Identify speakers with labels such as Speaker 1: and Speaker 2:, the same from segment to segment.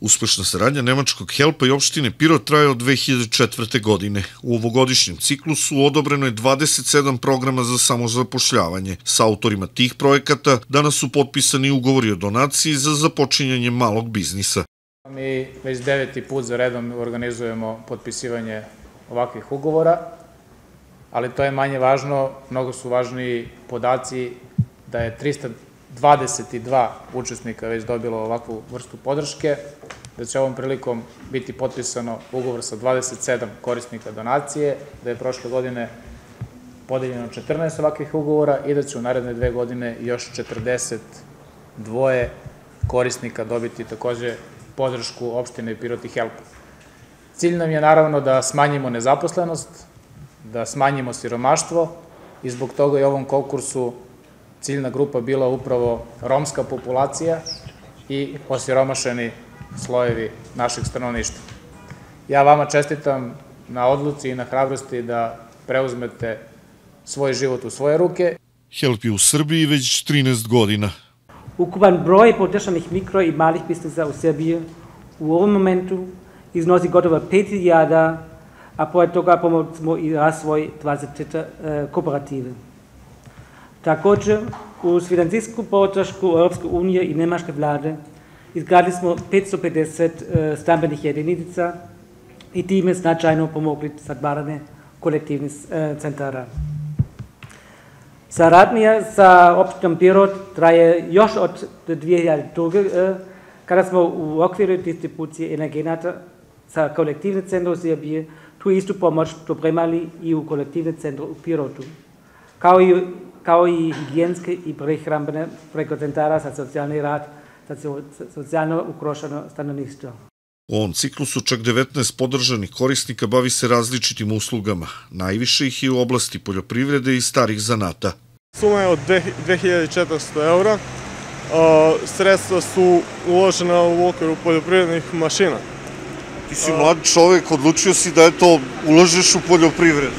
Speaker 1: Uspešna saradnja Nemačkog Helpa i opštine Pirot traje od 2004. godine. U ovogodišnjem ciklusu odobreno je 27 programa za samozapošljavanje. Sa autorima tih projekata danas su potpisani ugovori o donaciji za započinjanje malog biznisa.
Speaker 2: Mi već deveti put za redom organizujemo potpisivanje ovakvih ugovora, ali to je manje važno, mnogo su važniji podaci da je 322 učesnika već dobilo ovakvu vrstu podrške, da će ovom prilikom biti potpisano ugovor sa 27 korisnika donacije, da je prošle godine podeljeno 14 ovakvih ugovora i da će u naredne dve godine još 42 korisnika dobiti takođe podršku opštine Pirot i Helpa. Cilj nam je naravno da smanjimo nezaposlenost, da smanjimo siromaštvo i zbog toga je ovom konkursu ciljna grupa bila upravo romska populacija i osiromašeni slojevi našeg stanovništva. Ja vama čestitam na odluci i na hrabrosti da preuzmete svoj život u svoje ruke.
Speaker 1: Help je u Srbiji već 13 godina.
Speaker 3: Ukupan broj podržanih mikro i malih biznisa u Srbiji u ovom momentu iznosi gotovo 5000, a pored toga pomoćemo i razvoj 20 e, kooperative. Također, uz financijsku podršku Europske unije i Nemačke vlade izgradili smo 550 e, stambenih jedinica i time značajno pomogli zatvarane kolektivnih e, centara. Saradnja sa opštinom Pirot traje još od 2002. kada smo u okviru distribucije energenata sa kolektivne centra u Srbije tu istu pomoć dopremali i u kolektivne centre u Pirotu, kao i, kao i higijenske i prehrambene preko centara za socijalni rad socijalno ukrošeno stanovništvo.
Speaker 1: U ovom ciklusu čak 19 podržanih korisnika bavi se različitim uslugama. Najviše ih je u oblasti poljoprivrede i starih zanata.
Speaker 4: Suma je od 2400 eura. Sredstva su uložena u okviru poljoprivrednih mašina.
Speaker 1: Ti si mlad čovek, odlučio si da je to uložiš u poljoprivredu.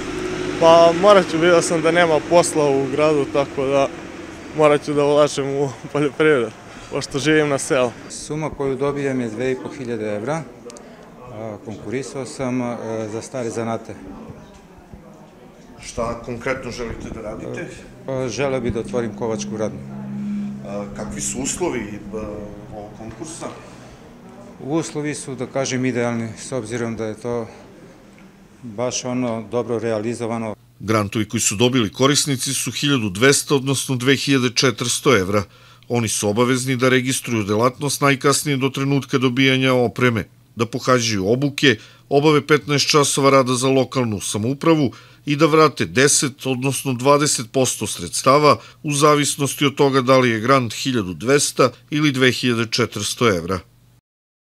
Speaker 4: Pa morat ću, vidio sam da nema posla u gradu, tako da morat ću da ulažem u poljoprivredu pošto živim na selu.
Speaker 5: Suma koju dobijem je 2500 evra. Konkurisao sam za stare zanate.
Speaker 1: Šta konkretno želite da radite?
Speaker 5: Pa, želeo bih da otvorim kovačku radnju.
Speaker 1: Kakvi su uslovi ovog konkursa?
Speaker 5: Uslovi su, da kažem, idealni, s obzirom da je to baš ono dobro realizovano.
Speaker 1: Grantovi koji su dobili korisnici su 1200, odnosno 2400 evra. Oni su obavezni da registruju delatnost najkasnije do trenutka dobijanja opreme, da pohađaju obuke, obave 15 časova rada za lokalnu samoupravu i da vrate 10, odnosno 20% sredstava u zavisnosti od toga da li je grant 1200 ili 2400 evra.